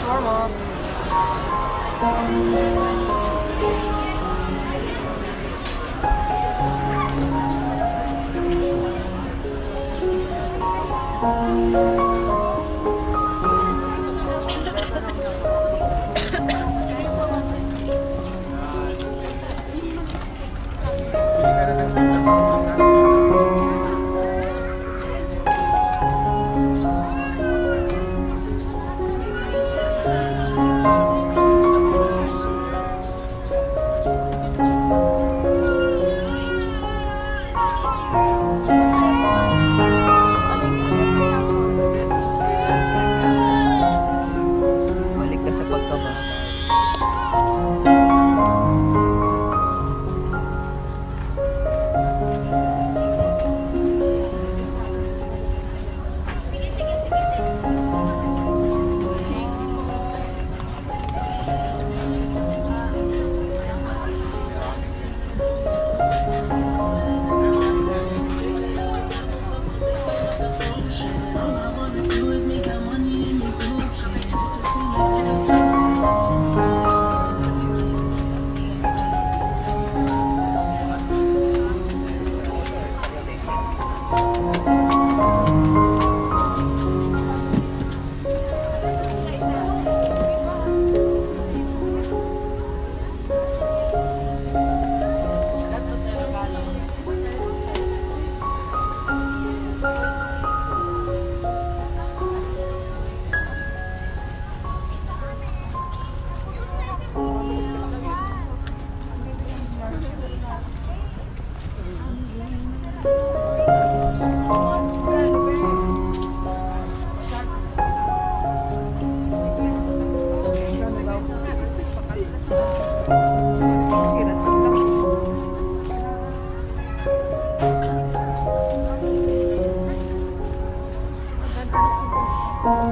Shawarma.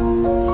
Ch